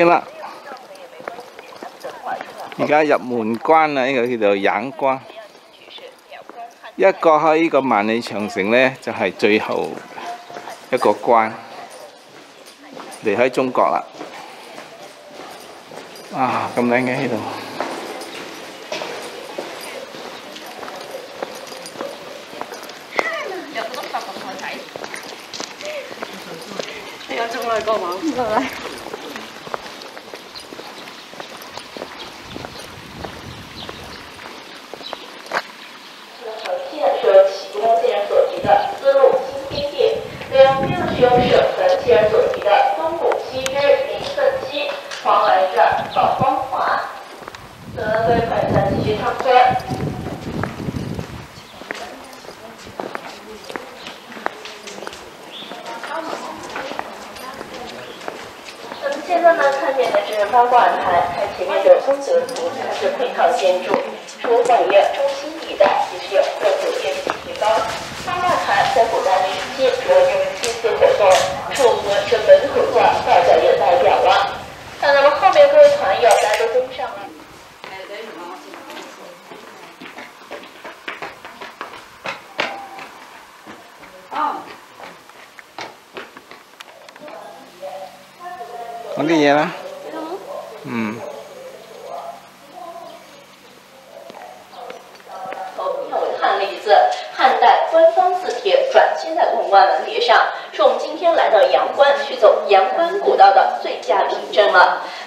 驚啦！而家入門關啦，呢個叫做仰關。一個喺呢個萬里長城呢，就係最後一個關，離開中國啦。啊，咁靚嘅呢度！有中來過冇？唔該。建设启功建设所提的丝路新天地，两边是由省城建设所提的东武西支、临汾西、黄来站、到光华。等各位朋友再继续参观。我们现在呢看见的是八卦台，它前面的丰德图，它是配套建筑，主管院中心地带，也是有各种电梯提高。八卦台在古代时期主要用于祭祀活动，是我们这本土的代表也代表了。那咱们后面各位团友大家都跟上了。講啲嘢啦。嗯。为汉隶字，汉代官方字帖转贴在潼关文牒上，是我们今天来到阳关去走阳关古道的最佳凭证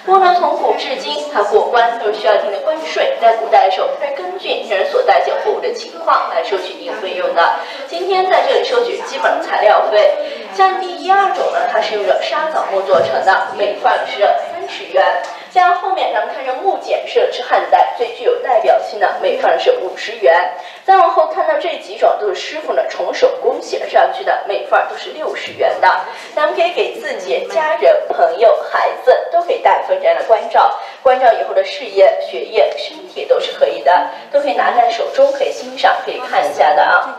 了。不过呢，从古至今，它过关都是需要一定的关税，在古代的时候，是根据人所带进货物的情况来收取一定费用的。今天在这里收取基本材料费，像第一二种呢，它是用着沙枣木做成的，每块是三十元。像后面咱们看着木简是是汉代最具有代表性的，每份是五十元。再往后看到这几种都是师傅呢纯手工写上去的，每份都是六十元的。咱们可以给自己、家人、朋友、孩子都可以带一份这样的关照，关照以后的事业、学业、身体都是可以的，都可以拿在手中，可以欣赏，可以看一下的啊。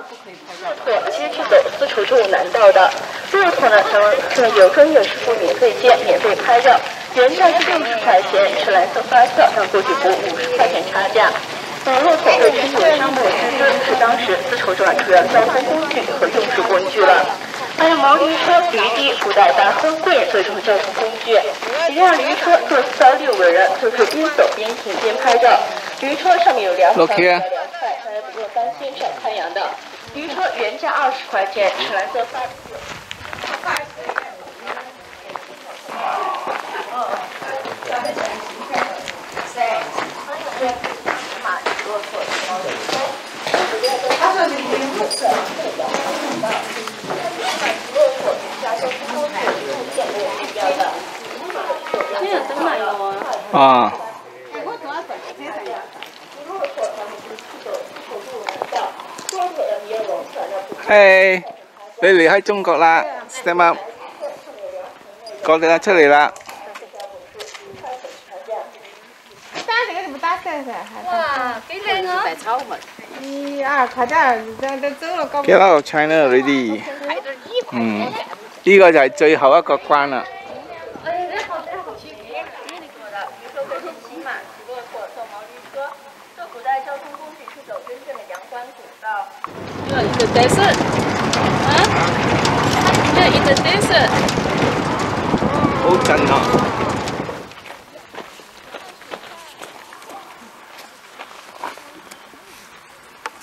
对，接去走丝绸之路南道的骆驼呢，咱们这有专业师傅免费接，免费拍照。原价是六十块钱，是蓝色发票，让过去补五十块钱差价。呃，骆驼被称为商贸之尊，是当时丝绸之路主要交通工具和运输工具了。还有毛驴车、驴的，古代大婚贵做一种交通工具。一辆驴车坐四到六个人，就是边走边停边拍照。驴车上面有凉棚、凉菜，大家不用担心晒太阳的。驴车原价二十块钱，是蓝色发票。今日等埋我啊！啊。嘿，你離開中國啦，step up，過嚟啦，出嚟啦。打這個就不打噻噻，哇，幾靚啊！大草嘛，咦啊，快點兒，這都走了，搞不 Get out of China already。嗯，呢個就係最後一個關啦。哎，这好，这好，去别人那里做的，比如说这些骑马、骑骆驼、坐毛驴车，这古代交通工具是走真正的阳关古道。You are in the desert. Huh? You are in the desert. 好震啊！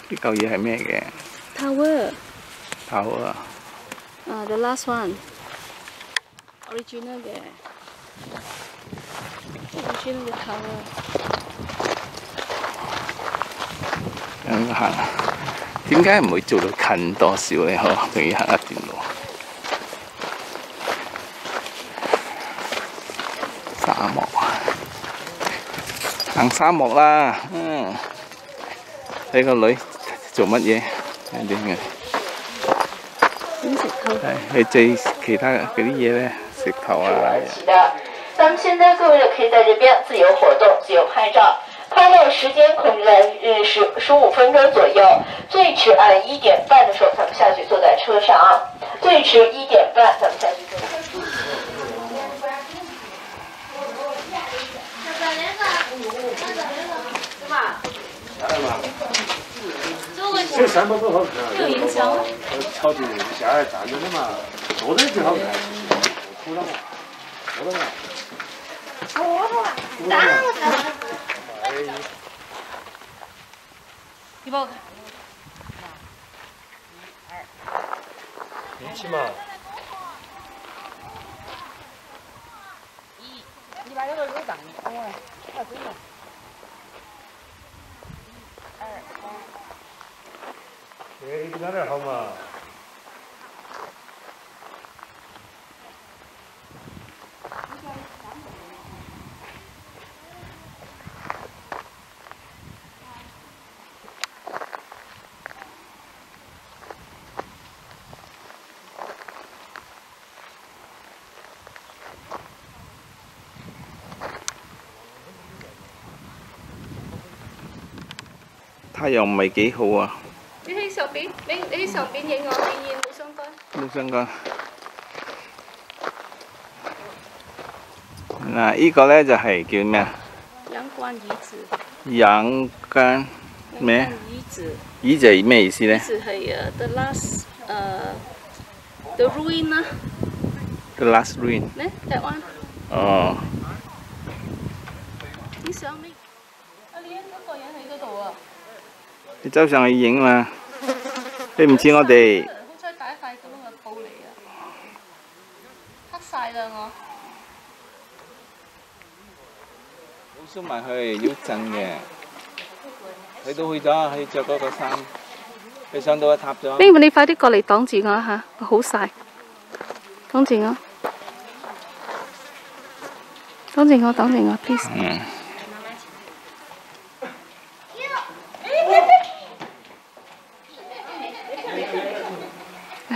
呢嚿嘢係咩嘅？Tower. 頭啊！Uh, the last one. Original 嘅。Original 嘅 tower。咁行，點解唔會做到近多少咧？嗬，仲要行一段路。沙漠，行沙漠啦，嗯。你個女做乜嘢？睇點嘅？點石頭？係去追其他嗰啲嘢咧，石頭啊。起的。咱们现在各位就，可以在这边自由活动、自由拍照。欢乐时间控制在呃十十五分钟左右，最迟啊一点半的时候咱们下去坐在车上啊，最迟一点半咱们下去坐。这三百多好看，有影响。好的级现站着的嘛，坐着最好看，其实坐着嘛，坐着嘛。坐，站着。你帮我看。一起嘛。一你把那个肉当我来，要真的。哎，比那点好嘛。太陽唔係幾好啊，你喺上邊，你你喺上邊影我，你影冇相干。冇相干。嗱，呢個咧就係叫咩啊？陽關遺址。陽間咩？遺址。呢就係咩意思咧遺址係誒 the last 誒 the ruin 啊，？The last ruin。咧 that one。哦，你上面，阿蓮嗰個人喺嗰度啊。你走上去影嘛？你唔似我哋。好彩帶一塊咁樣嘅布嚟啊！黑晒啦我。好縮埋去，要震嘅。佢都去咗，佢着嗰個衫，佢上到一塔咗。你你快啲過嚟擋住我嚇，我好晒。擋住我，擋住我，擋住我，please。嗯。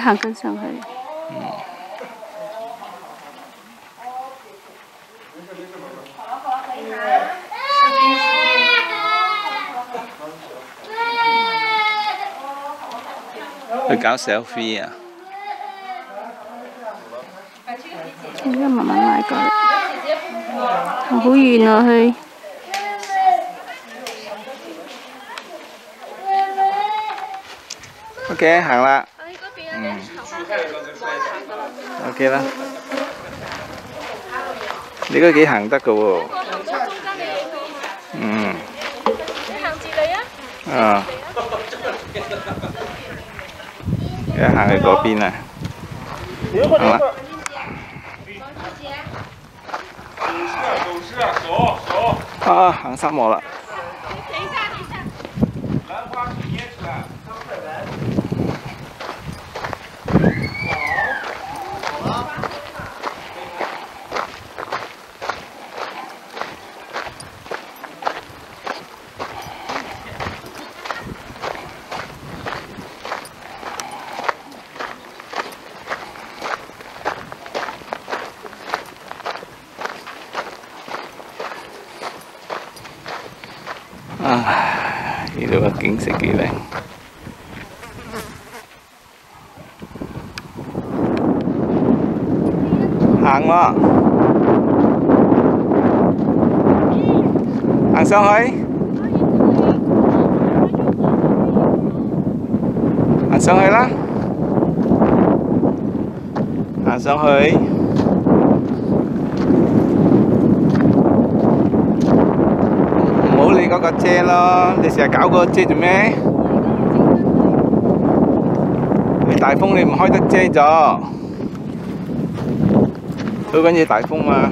行緊上去。去搞 selfie 啊！應該慢慢拉過嚟。行好遠啊，佢。OK，行啦。喺嗰邊啊，你行翻去行噶啦。OK 啦。你都幾行得噶喎。嗯。你行住你啊！啊。行去嗰邊啊。好啦。啊，手手。啊，行沙漠啦。等一下，等一下。兰花指捏出来。啊，呢度嘅景色幾靚。行喎，行上去，行上去啦，行上去。唔好理嗰個遮咯，你成日搞嗰個遮做咩？你大风你唔开得遮咗，最緊要大风嘛。